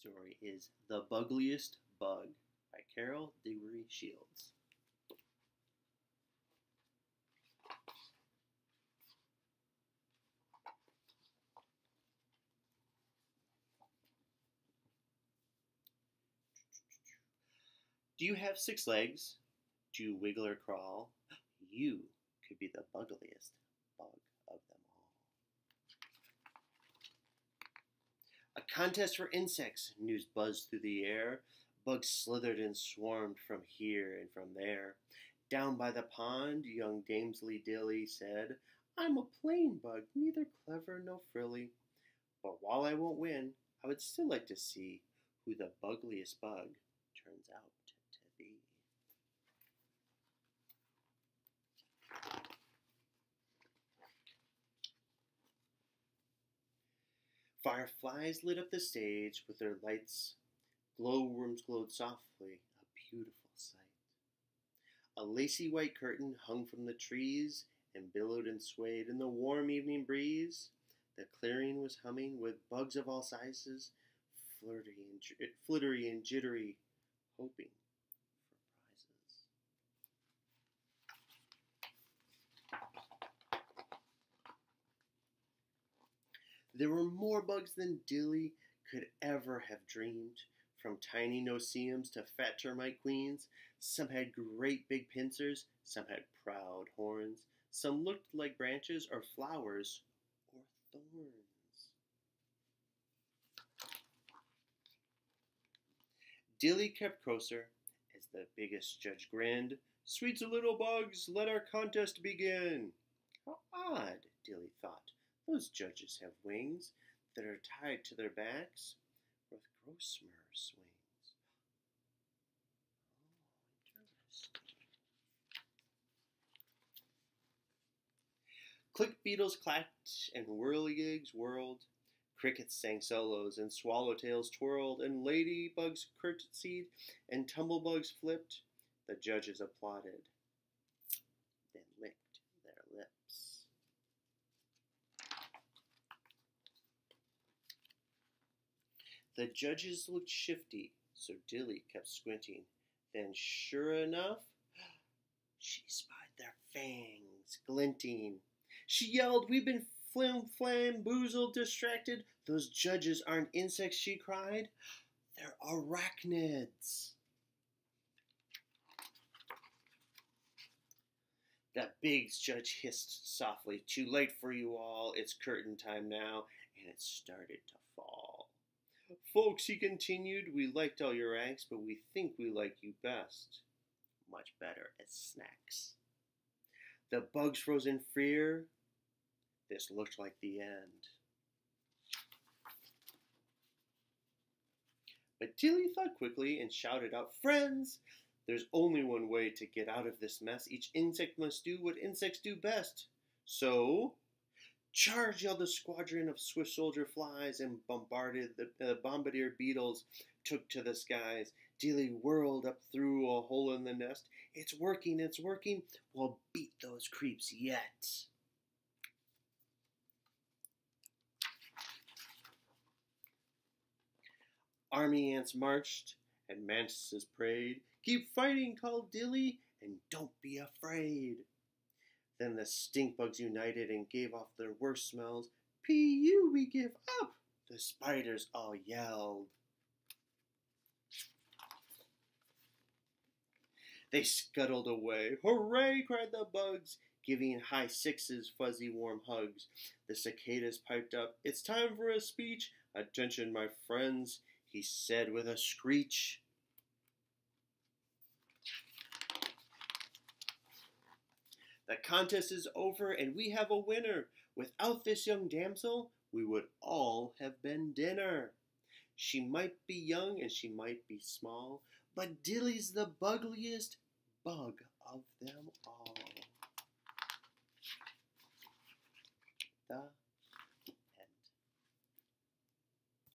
story is The Bugliest Bug by Carol Diggory Shields. Do you have six legs? Do you wiggle or crawl? You could be the bugliest bug of them all. A contest for insects, news buzzed through the air. Bugs slithered and swarmed from here and from there. Down by the pond, young Damselfly Dilly said, I'm a plain bug, neither clever nor frilly. But while I won't win, I would still like to see who the bugliest bug turns out to be. Fireflies lit up the stage with their lights. Glowworms glowed softly, a beautiful sight. A lacy white curtain hung from the trees and billowed and swayed in the warm evening breeze. The clearing was humming with bugs of all sizes, flirty and, flittery and jittery, There were more bugs than Dilly could ever have dreamed. From tiny no-see-ums to fat termite queens, some had great big pincers, some had proud horns, some looked like branches or flowers or thorns. Dilly kept closer as the biggest judge grinned. Sweet little bugs, let our contest begin. How odd, Dilly thought. Those judges have wings that are tied to their backs with gossamer swings. Oh, interesting. Click beetles clacked and whirligigs whirled. Crickets sang solos and swallowtails twirled and ladybugs curtsied and tumblebugs flipped. The judges applauded, then licked their lips. The judges looked shifty, so Dilly kept squinting. Then, sure enough, she spied their fangs glinting. She yelled, We've been flim flamboozled, distracted. Those judges aren't insects, she cried. They're arachnids. That big judge hissed softly, Too late for you all. It's curtain time now, and it started to fall. Folks, he continued, we liked all your acts, but we think we like you best. Much better as snacks. The bugs froze in fear. This looked like the end. But Tilly thought quickly and shouted out, Friends, there's only one way to get out of this mess. Each insect must do what insects do best. So, Charge! yelled the squadron of Swiss soldier flies and bombarded the uh, bombardier beetles took to the skies. Dilly whirled up through a hole in the nest. It's working, it's working. We'll beat those creeps yet. Army ants marched and mantises prayed. Keep fighting, called Dilly, and don't be afraid. Then the stink bugs united and gave off their worst smells. P.U. we give up, the spiders all yelled. They scuttled away. Hooray, cried the bugs, giving high sixes fuzzy warm hugs. The cicadas piped up. It's time for a speech. Attention, my friends, he said with a screech. The contest is over and we have a winner. Without this young damsel, we would all have been dinner. She might be young and she might be small, but Dilly's the bugliest bug of them all.